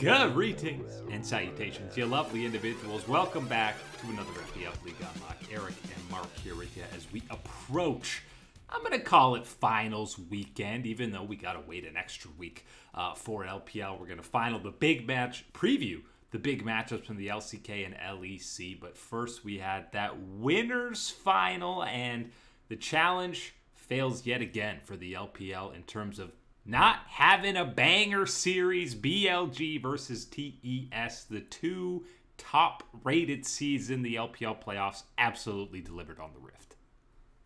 Greetings and salutations, you lovely individuals. Welcome back to another FPL League on Lock. Eric and Mark here with you as we approach, I'm going to call it finals weekend, even though we got to wait an extra week uh, for LPL. We're going to final the big match preview, the big matchups from the LCK and LEC. But first, we had that winners final, and the challenge fails yet again for the LPL in terms of not having a banger series BLG versus TES, the two top rated seeds in the LPL playoffs, absolutely delivered on the Rift.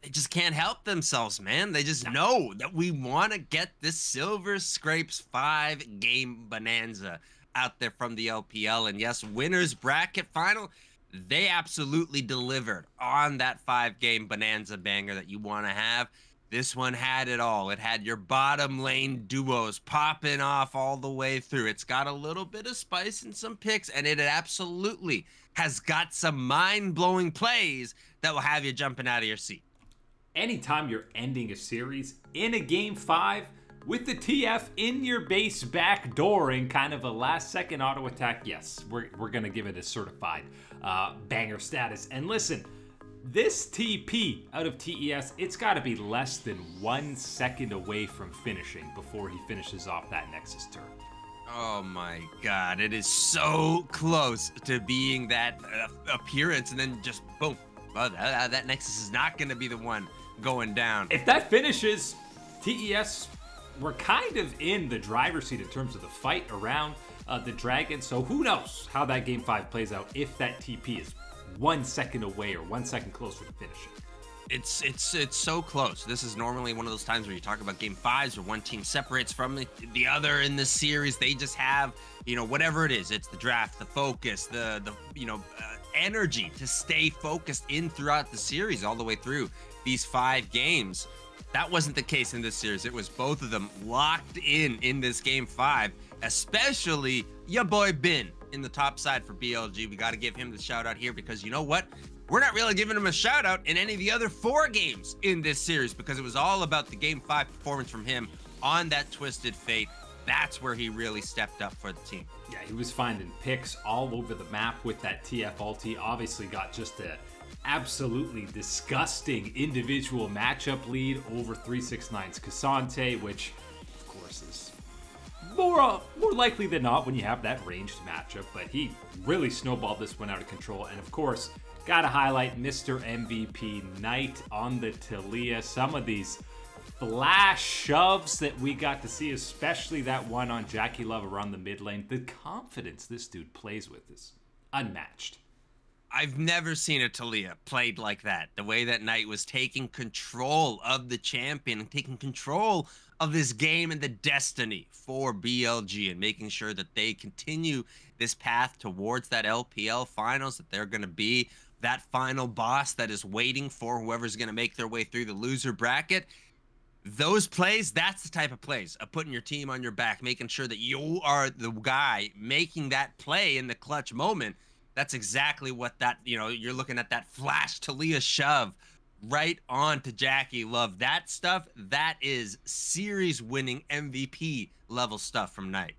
They just can't help themselves, man. They just know that we want to get this Silver Scrapes five game bonanza out there from the LPL. And yes, winners bracket final, they absolutely delivered on that five game bonanza banger that you want to have. This one had it all. It had your bottom lane duos popping off all the way through. It's got a little bit of spice and some picks, and it absolutely has got some mind blowing plays that will have you jumping out of your seat. Anytime you're ending a series in a game five with the TF in your base back door in kind of a last second auto attack, yes, we're, we're going to give it a certified uh, banger status. And listen, this TP out of TES, it's got to be less than one second away from finishing before he finishes off that Nexus turn. Oh my god, it is so close to being that uh, appearance, and then just boom. Well, that, that Nexus is not going to be the one going down. If that finishes, TES, we're kind of in the driver's seat in terms of the fight around uh, the Dragon. So who knows how that game five plays out if that TP is one second away or one second closer to finishing. It's it's it's so close. This is normally one of those times where you talk about game fives where one team separates from the, the other in the series. They just have you know whatever it is. It's the draft, the focus, the the you know uh, energy to stay focused in throughout the series all the way through these five games. That wasn't the case in this series. It was both of them locked in in this game five, especially your boy Bin in the top side for BLG. We got to give him the shout out here because you know what? We're not really giving him a shout out in any of the other four games in this series because it was all about the game five performance from him on that Twisted Fate. That's where he really stepped up for the team. Yeah, he was finding picks all over the map with that TF ulti. Obviously, got just a absolutely disgusting individual matchup lead over 369's K'Sante, which more uh, more likely than not when you have that ranged matchup. But he really snowballed this one out of control. And of course, got to highlight Mr. MVP Knight on the Taliyah. Some of these flash shoves that we got to see, especially that one on JackeyLove around the mid lane. The confidence this dude plays with is unmatched. I've never seen a Taliyah played like that. The way that Knight was taking control of the champion, and taking control of this game and the destiny for BLG and making sure that they continue this path towards that LPL finals, that they're going to be that final boss that is waiting for whoever's going to make their way through the loser bracket. Those plays, that's the type of plays of putting your team on your back, making sure that you are the guy making that play in the clutch moment. That's exactly what that, you know, you're looking at that flash Taliyah shove right on to JackeyLove. That stuff, that is series winning MVP level stuff from Knight.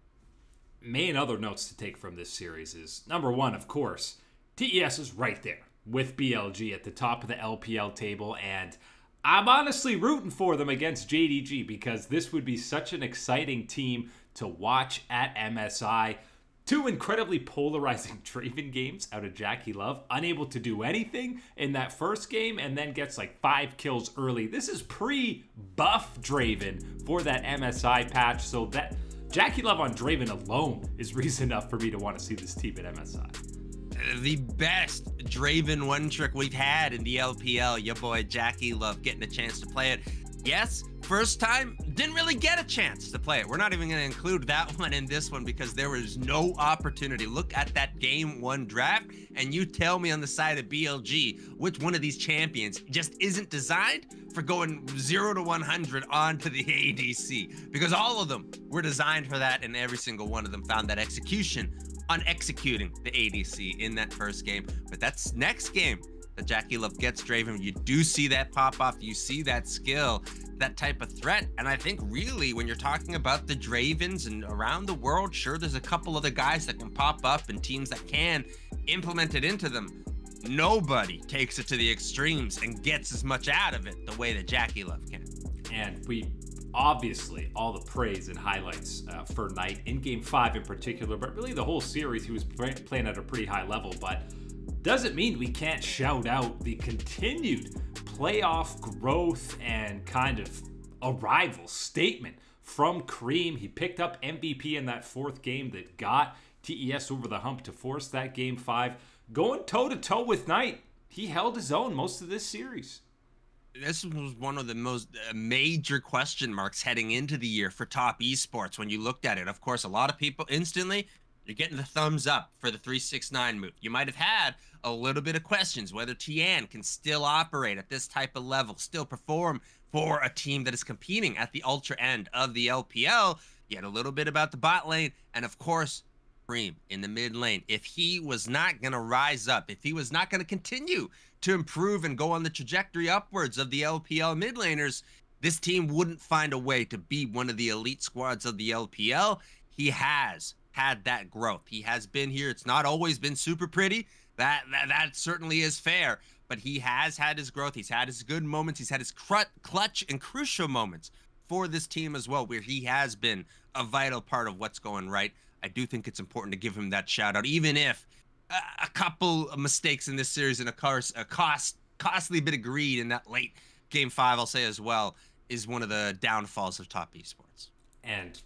Main other notes to take from this series is number one, of course, TES is right there with BLG at the top of the LPL table, and I'm honestly rooting for them against JDG because this would be such an exciting team to watch at MSI. Two incredibly polarizing Draven games out of JackeyLove, unable to do anything in that first game, and then gets like five kills early. This is pre-buff Draven for that MSI patch, so that JackeyLove on Draven alone is reason enough for me to want to see this team at MSI. The best Draven one trick we've had in the LPL, your boy JackeyLove getting a chance to play it. Yes, first time, didn't really get a chance to play it. We're not even going to include that one in this one because there was no opportunity. Look at that game one draft, and you tell me on the side of BLG which one of these champions just isn't designed for going 0 to 100 onto the ADC because all of them were designed for that, and every single one of them found that execution on executing the ADC in that first game. But that's next game that JackeyLove gets Draven. You do see that pop off. You see that skill, that type of threat. And I think really when you're talking about the Dravens and around the world, sure, there's a couple other guys that can pop up and teams that can implement it into them. Nobody takes it to the extremes and gets as much out of it the way that JackeyLove can. And we obviously all the praise and highlights uh, for Knight in Game Five in particular, but really the whole series. He was playing at a pretty high level, but doesn't mean we can't shout out the continued playoff growth and kind of arrival statement from Creme. He picked up MVP in that fourth game that got TES over the hump to force that game five. Going toe to toe with Knight, he held his own most of this series this was one of the most uh, major question marks heading into the year for top esports when you looked at it. Of course, a lot of people instantly you're getting the thumbs up for the 369 move. You might have had a little bit of questions whether Tian can still operate at this type of level, still perform for a team that is competing at the ultra end of the LPL. Had a little bit about the bot lane, and of course, Creme in the mid lane. If he was not going to rise up, if he was not going to continue to improve and go on the trajectory upwards of the LPL mid laners, this team wouldn't find a way to be one of the elite squads of the LPL. He has had that growth. He has been here. It's not always been super pretty. That that, that certainly is fair. But he has had his growth. He's had his good moments. He's had his clutch and crucial moments for this team as well, where he has been a vital part of what's going right. I do think it's important to give him that shout out, even if a, a couple of mistakes in this series and a course a cost costly bit of greed in that late game five, I'll say as well, is one of the downfalls of top esports. And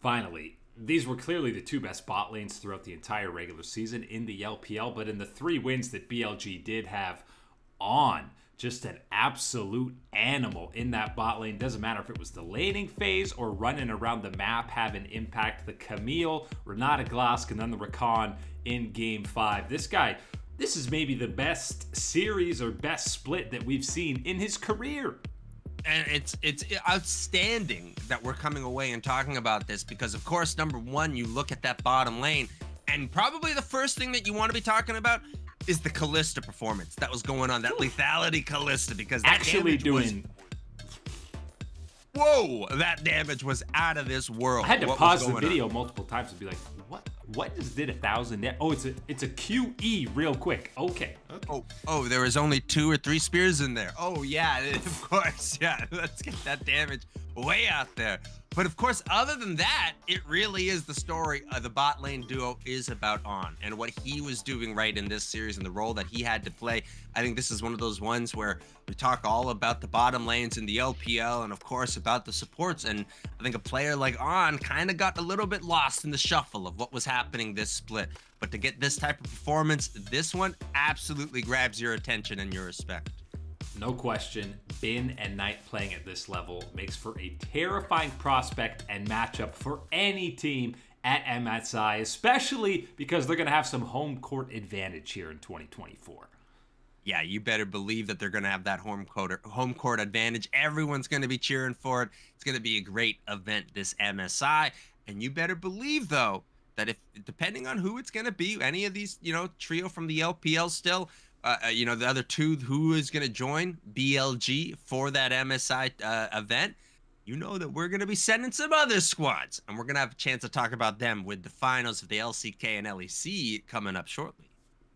finally, these were clearly the two best bot lanes throughout the entire regular season in the LPL, but in the three wins that BLG did have on just an absolute animal in that bot lane. Doesn't matter if it was the laning phase or running around the map, having impact. The Camille, Renata Glasc, and then the Rakan in game five. This guy, this is maybe the best series or best split that we've seen in his career. And it's it's outstanding that we're coming away and talking about this because of course number one you look at that bottom lane and probably the first thing that you want to be talking about is the Kalista performance that was going on, that lethality Kalista because actually doing. Was, whoa, that damage was out of this world. I had to what pause the video on? multiple times and be like, what? Just did a thousand? Oh, it's a it's a QE real quick. Okay. okay. Oh, oh, there was only two or three spears in there. Oh yeah, of course. Yeah, let's get that damage way out there. But of course, other than that, it really is the story of the bot lane duo is about On and what he was doing right in this series and the role that he had to play. I think this is one of those ones where we talk all about the bottom lanes in the LPL and of course about the supports. And I think a player like On kind of got a little bit lost in the shuffle of what was happening this split. But to get this type of performance, this one absolutely grabs your attention and your respect. No question, Bin and Knight playing at this level makes for a terrifying prospect and matchup for any team at MSI, especially because they're going to have some home court advantage here in 2024. Yeah, you better believe that they're going to have that home court home court advantage. Everyone's going to be cheering for it. It's going to be a great event this MSI, and you better believe though that if depending on who it's going to be, any of these, you know, trio from the LPL still, uh, uh, you know, the other two who is going to join BLG for that MSI uh, event, you know that we're going to be sending some other squads, and we're going to have a chance to talk about them with the finals of the LCK and LEC coming up shortly.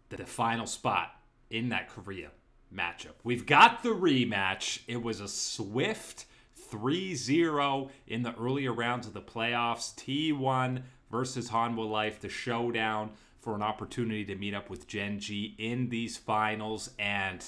The final spot in that Korea matchup. We've got the rematch. It was a swift 3 0 in the earlier rounds of the playoffs. T1 versus Hanwha Life, the showdown for an opportunity to meet up with Gen G in these finals. And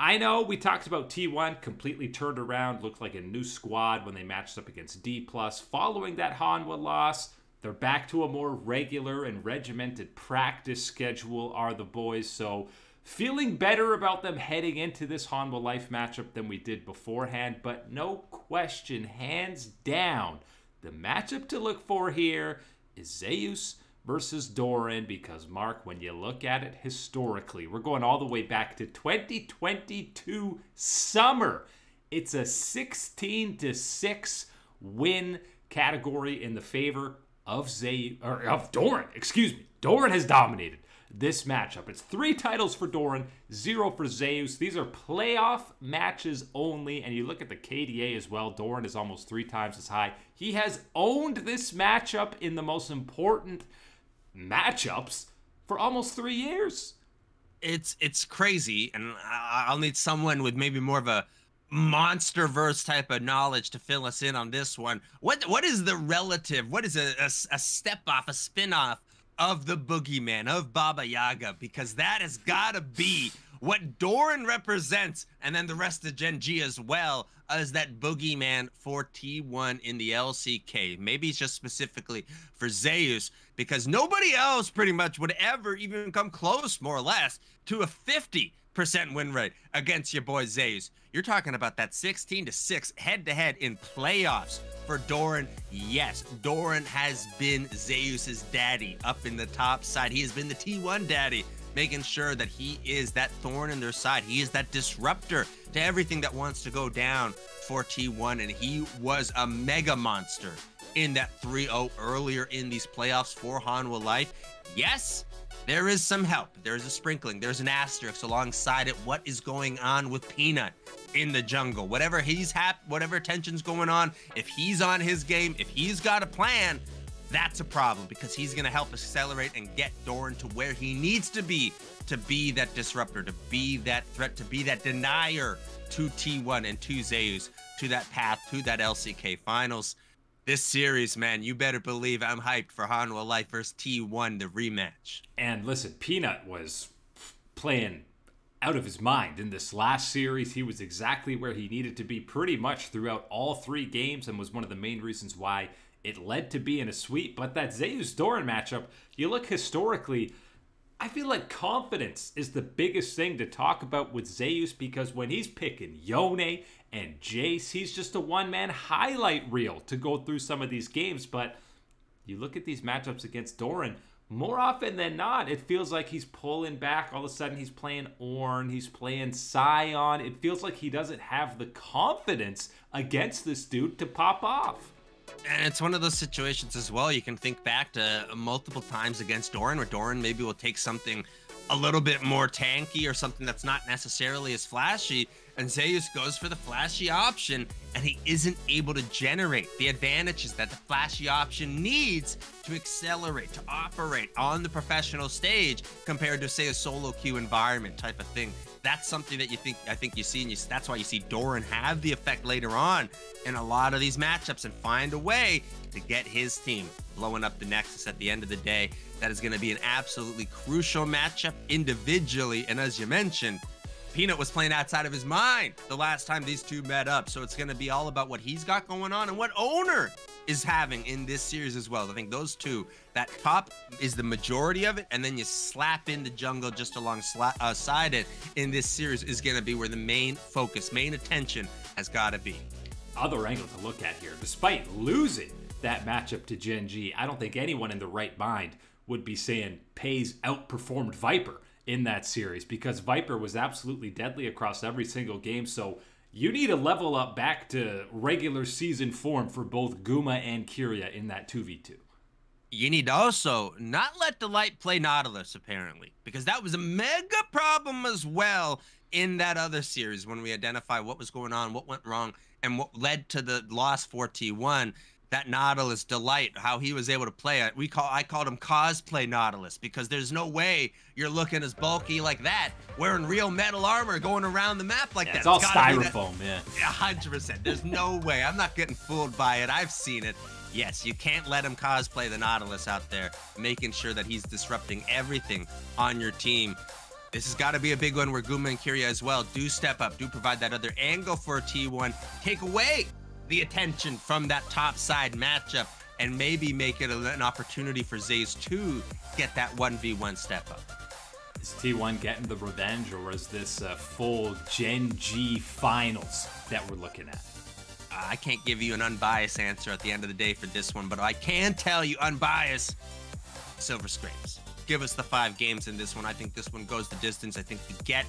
I know we talked about T1 completely turned around, looked like a new squad when they matched up against D plus. Following that Hanwha loss, they're back to a more regular and regimented practice schedule, are the boys. So feeling better about them heading into this Hanwha Life matchup than we did beforehand. But no question, hands down, the matchup to look for here is Zeus versus Doran because, Mark, when you look at it historically, we're going all the way back to 2022 summer. It's a 16 to 6 win category in the favor of Zay or of Doran. Excuse me. Doran has dominated. this matchup. It's three titles for Doran, zero for Zeus. These are playoff matches only, and you look at the KDA as well. Doran is almost three times as high. He has owned this matchup in the most important matchups for almost three years. It's it's crazy, and I'll need someone with maybe more of a monster verse type of knowledge to fill us in on this one. What what is the relative? What is a, a, a step off, a spin off of the boogeyman of Baba Yaga? Because that has got to be what Doran represents, and then the rest of Gen G as well as that boogeyman for T1 in the LCK. Maybe it's just specifically for Zeus, because nobody else pretty much would ever even come close, more or less, to a 50 percent win rate against your boy Zeus. You're talking about that 16 to 6 head to head in playoffs for Doran. Yes, Doran has been Zeus's daddy up in the top side. He has been the T1 daddy, making sure that he is that thorn in their side. He is that disruptor to everything that wants to go down for T1, and he was a mega monster in that 3 0 earlier in these playoffs for Hanwha Life. Yes, there is some help. There's a sprinkling. There's an asterisk alongside it. What is going on with Peanut in the jungle? Whatever he's hap, whatever tension's going on, if he's on his game, if he's got a plan, that's a problem because he's going to help accelerate and get Doran to where he needs to be to be that disruptor, to be that threat, to be that denier to T1 and to Zeus, to that path, to that LCK finals. This series, man, you better believe I'm hyped for Hanwha Life versus T1, the rematch. And listen, Peanut was playing out of his mind in this last series. He was exactly where he needed to be pretty much throughout all three games and was one of the main reasons why it led to being a sweep. But that Zeus Doran matchup, you look historically, I feel like confidence is the biggest thing to talk about with Zeus because when he's picking Yone and Jace, he's just a one man highlight reel to go through some of these games. But you look at these matchups against Doran, more often than not, it feels like he's pulling back. All of a sudden, he's playing Ornn, he's playing Sion. It feels like he doesn't have the confidence against this dude to pop off. And it's one of those situations as well. You can think back to multiple times against Doran, where Doran maybe will take something a little bit more tanky or something that's not necessarily as flashy. And Zeus goes for the flashy option, and he isn't able to generate the advantages that the flashy option needs to accelerate, to operate on the professional stage compared to, say, a solo queue environment type of thing. That's something that you think I think you see, and you, that's why you see Doran have the effect later on in a lot of these matchups and find a way to get his team blowing up the Nexus at the end of the day. That is going to be an absolutely crucial matchup individually, and as you mentioned Peanut was playing outside of his mind the last time these two met up. So it's going to be all about what he's got going on and what Oner is having in this series as well. I think those two, that top is the majority of it, and then you slap in the jungle just alongside uh, it in this series is going to be where the main focus, main attention has got to be. Other angle to look at here, despite losing that matchup to Gen G, I don't think anyone in the right mind would be saying Peyz outperformed Viper in that series because Viper was absolutely deadly across every single game. So you need to level up back to regular season form for both Guma and Keria in that 2v2. You need to also not let Delight play Nautilus, apparently, because that was a mega problem as well in that other series when we identify what was going on, what went wrong, and what led to the loss for T1 that Nautilus Delight, how he was able to play it. We call I called him cosplay Nautilus because there's no way you're looking as bulky like that, wearing real metal armor, going around the map like yeah, that. It's all styrofoam, yeah. hundred percent. There's no way. I'm not getting fooled by it. I've seen it. Yes, you can't let him cosplay the Nautilus out there, making sure that he's disrupting everything on your team. This has got to be a big one where Guma and Keria as well do step up, do provide that other angle for a T1. Take away the attention from that top side matchup and maybe make it an opportunity for Zays to get that 1v1 step up. Is T1 getting the revenge, or is this a full Gen G finals that we're looking at? I can't give you an unbiased answer at the end of the day for this one, but I can tell you unbiased Silver Scrapes. Give us the five games in this one. I think this one goes the distance. I think you get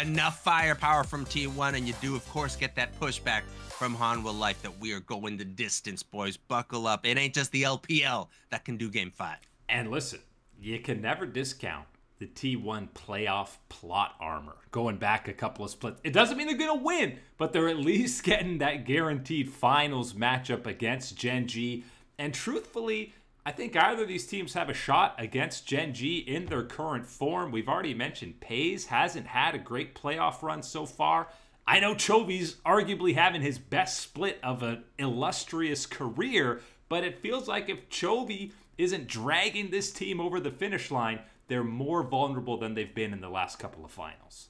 enough firepower from T1, and you do, of course, get that pushback from Hanwha Life that we are going the distance, boys. Buckle up. It ain't just the LPL that can do game five. And listen, you can never discount the T1 playoff plot armor. Going back a couple of splits. It doesn't mean they're going to win, but they're at least getting that guaranteed finals matchup against Gen G. And truthfully, I think either of these teams have a shot against Gen G in their current form. We've already mentioned Peyz hasn't had a great playoff run so far. I know Chovy's arguably having his best split of an illustrious career, but it feels like if Chovy isn't dragging this team over the finish line, they're more vulnerable than they've been in the last couple of finals.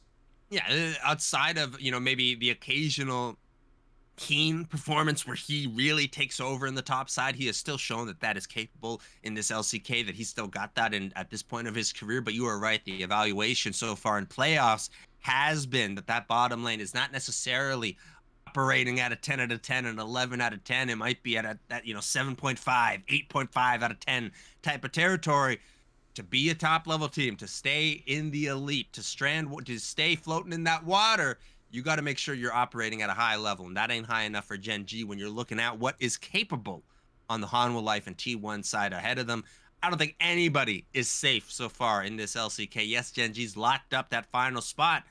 Yeah, uh, outside of, you know, maybe the occasional Kiin performance where he really takes over in the top side. He has still shown that that is capable in this LCK, that he's still got that in at this point of his career. But you are right. The evaluation so far in playoffs has been that that bottom lane is not necessarily operating at a 10 out of 10 and 11 out of 10. It might be at a, that, you know, 7.5, 8.5 out of 10 type of territory to be a top level team, to stay in the elite, to strand, to stay floating in that water, you got to make sure you're operating at a high level. And that ain't high enough for Gen G when you're looking at what is capable on the Hanwha Life and T1 side ahead of them. I don't think anybody is safe so far in this LCK. Yes, Gen G's locked up that final spot,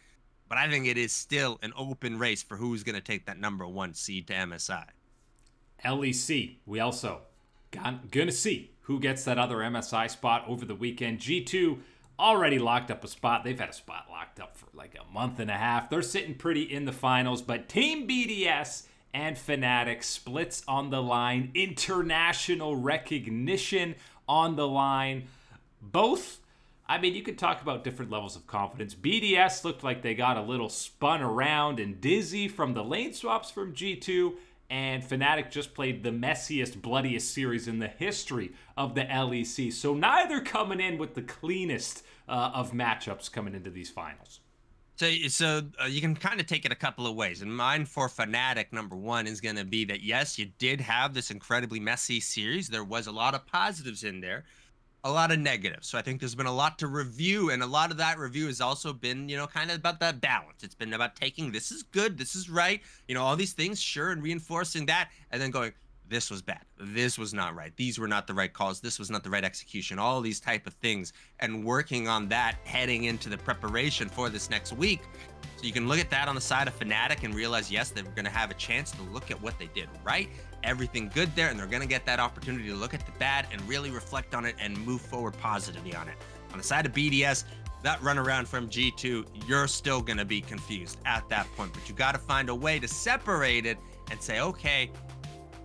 but I think it is still an open race for who's going to take that number one seed to MSI. LEC, we also gonna see who gets that other MSI spot over the weekend. G2 already locked up a spot. They've had a spot locked up for like a month and a half. They're sitting pretty in the finals, but Team BDS and Fnatic splits on the line, international recognition on the line. Both I mean, you could talk about different levels of confidence. BDS looked like they got a little spun around and dizzy from the lane swaps from G2 and Fnatic just played the messiest, bloodiest series in the history of the LEC. So neither coming in with the cleanest uh, of matchups coming into these finals. So, so uh, you can kind of take it a couple of ways. And mine for Fnatic, number one, is going to be that yes, you did have this incredibly messy series. There was a lot of positives in there a lot of negatives. So I think there's been a lot to review, and a lot of that review has also been, you know, kind of about that balance. It's been about taking this is good, this is right, you know, all these things, sure, and reinforcing that, and then going, this was bad, this was not right, these were not the right calls, this was not the right execution, all these type of things, and working on that heading into the preparation for this next week. So you can look at that on the side of Fnatic and realize, yes, they're going to have a chance to look at what they did right everything good there, and they're going to get that opportunity to look at the bad and really reflect on it and move forward positively on it. On the side of BDS, that runaround from G2, you're still going to be confused at that point, but you got to find a way to separate it and say, okay,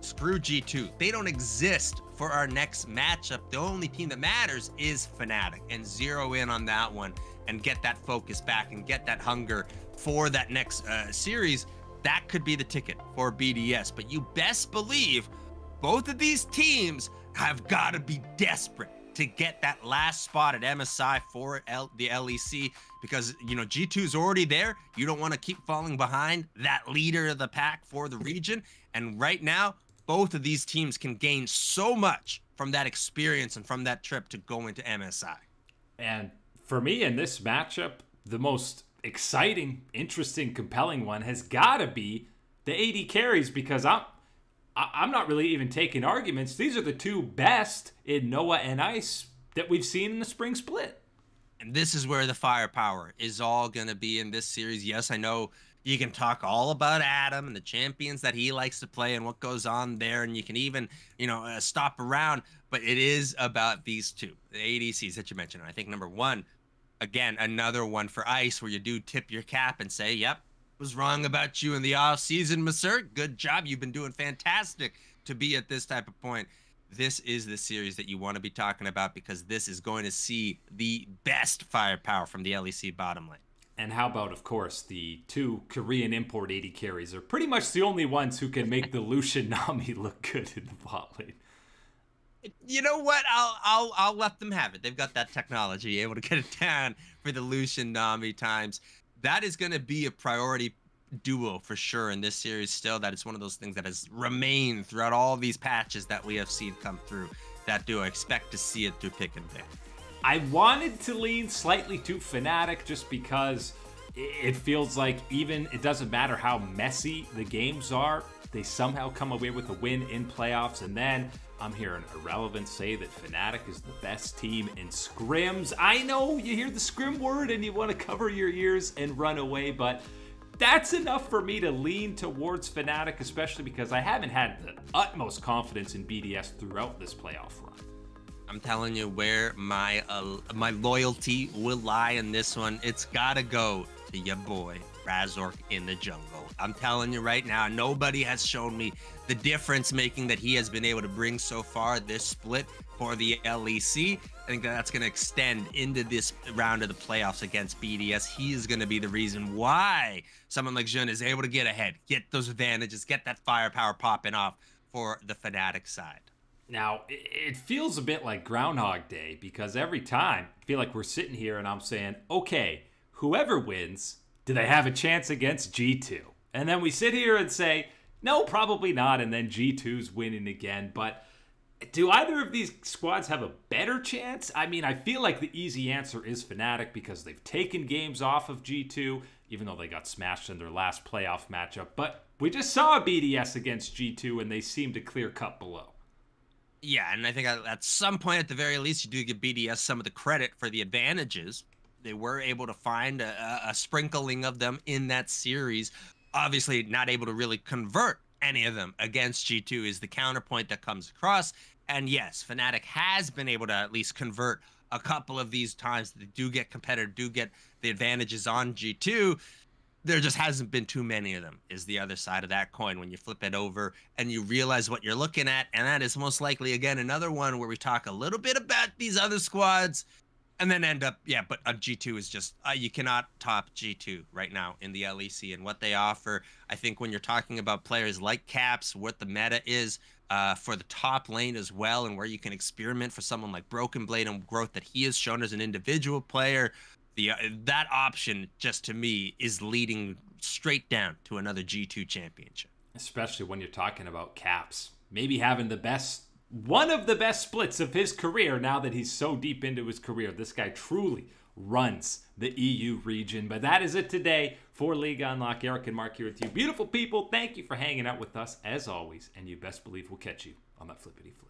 screw G2. They don't exist for our next matchup. The only team that matters is Fnatic, and zero in on that one and get that focus back and get that hunger for that next uh, series that could be the ticket for BDS. But you best believe both of these teams have got to be desperate to get that last spot at MSI for L- the LEC because you know G2 is already there. You don't want to keep falling behind that leader of the pack for the region. And right now, both of these teams can gain so much from that experience and from that trip to go into MSI. And for me in this matchup, the most exciting, interesting, compelling one has got to be the AD carries because I'm I'm not really even taking arguments. These are the two best in Noah and Ice that we've seen in the spring split. And this is where the firepower is all going to be in this series. Yes, I know you can talk all about Adam and the champions that he likes to play and what goes on there, and you can even, you know, uh, stop around. But it is about these two, the ADCs that you mentioned. I think number one, again, another one for ice where you do tip your cap and say, yep, was wrong about you in the off season, Monsieur. Good job. You've been doing fantastic to be at this type of point. This is the series that you want to be talking about because this is going to see the best firepower from the LEC bottom lane. And how about, of course, the two Korean import AD carries are pretty much the only ones who can make the Lucian Nami look good in the bot lane you know what? I'll I'll I'll let them have it. They've got that technology, able to get it down for the Lucian Nami times. That is going to be a priority duo for sure in this series. Still, that is one of those things that has remained throughout all these patches that we have seen come through. That duo, expect to see it through pick and pick. I wanted to lean slightly too Fnatic just because it feels like even it doesn't matter how messy the games are they somehow come away with a win in playoffs, and then I'm hearing Irrelevant say that Fnatic is the best team in scrims. I know you hear the scrim word and you want to cover your ears and run away, but that's enough for me to lean towards Fnatic, especially because I haven't had the utmost confidence in BDS throughout this playoff run. I'm telling you where my uh, my loyalty will lie in this one. It's gotta go to your boy Razork in the jungle. I'm telling you right now, nobody has shown me the difference making that he has been able to bring so far this split for the LEC. I think that that's going to extend into this round of the playoffs against BDS. He is going to be the reason why someone like Jun is able to get ahead, get those advantages, get that firepower popping off for the Fnatic side. Now, it feels a bit like Groundhog Day because every time I feel like we're sitting here and I'm saying, okay, whoever wins, do they have a chance against G2? And then we sit here and say, no, probably not. And then G2's winning again. But do either of these squads have a better chance? I mean, I feel like the easy answer is Fnatic because they've taken games off of G2, even though they got smashed in their last playoff matchup. But we just saw BDS against G2 and they seemed to clear cut below. Yeah, and I think at some point, at the very least, you do give BDS some of the credit for the advantages. They were able to find a, a sprinkling of them in that series. Obviously, not able to really convert any of them against G2 is the counterpoint that comes across. And yes, Fnatic has been able to at least convert a couple of these times. They do get competitive, do get the advantages on G2 there just hasn't been too many of them is the other side of that coin when you flip it over and you realize what you're looking at and that is most likely again another one where we talk a little bit about these other squads and then end up yeah but uh, g2 is just uh, you cannot top g2 right now in the lec and what they offer. I think when you're talking about players like caps what the meta is uh, for the top lane as well and where you can experiment for someone like broken blade and growth that he has shown as an individual player the uh, that option just to me is leading straight down to another G2 championship. Especially when you're talking about Caps, maybe having the best one of the best splits of his career now that he's so deep into his career. This guy truly runs the EU region. But that is it today for League on Lock. Eric and Mark here with you. Beautiful people, thank you for hanging out with us as always. And you best believe we'll catch you on that flippity flip.